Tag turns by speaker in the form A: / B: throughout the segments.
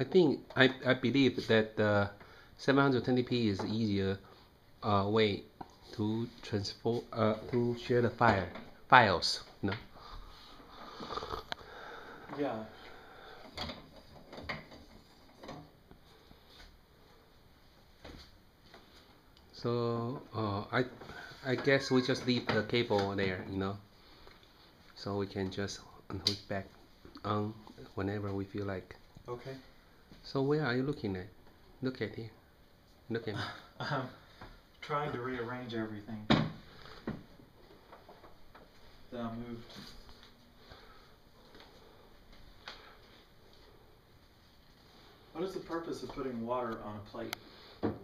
A: I think I, I believe that uh, 720p is easier uh, way to transfer uh, to share the file files. Know.
B: Yeah.
A: So uh, I I guess we just leave the cable there, you know. So we can just unhook back on whenever we feel like.
B: Okay.
A: So where are you looking at? Look at here. Look at me.
B: I'm trying to rearrange everything that I moved. What is the purpose of putting water on a plate?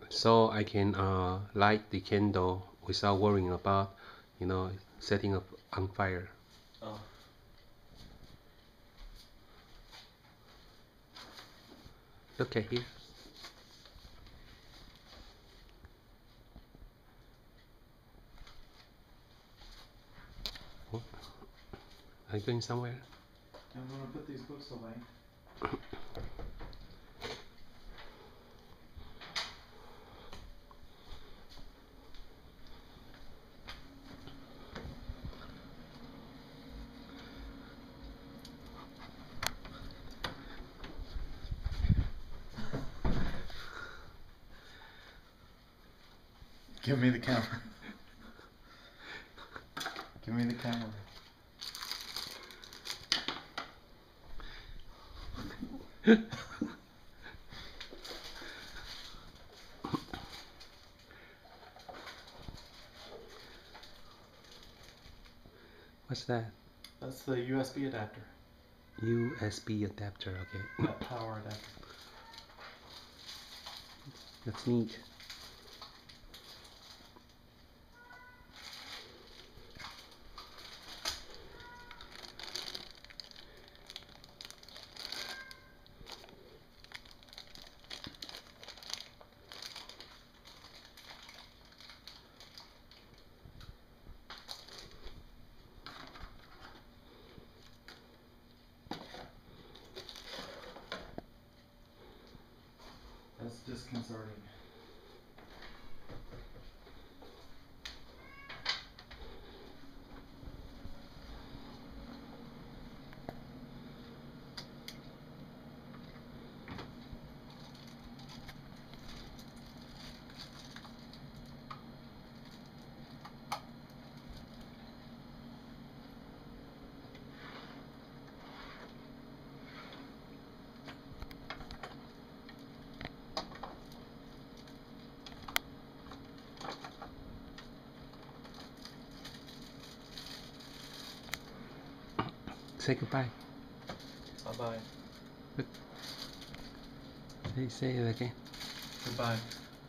A: So I can uh, light the candle without worrying about, you know, setting up on fire.
B: Oh.
A: Look at here. What? Are you going somewhere?
B: I'm gonna put these books away. Give me the camera. Give me the camera.
A: What's that?
B: That's the USB adapter.
A: USB adapter, okay.
B: That power adapter.
A: That's neat.
B: Disconcerting.
A: Say goodbye.
B: Bye bye.
A: Say, say it again.
B: Goodbye.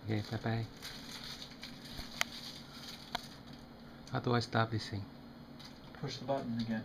A: Okay, bye bye. How do I stop this thing?
B: Push the button again.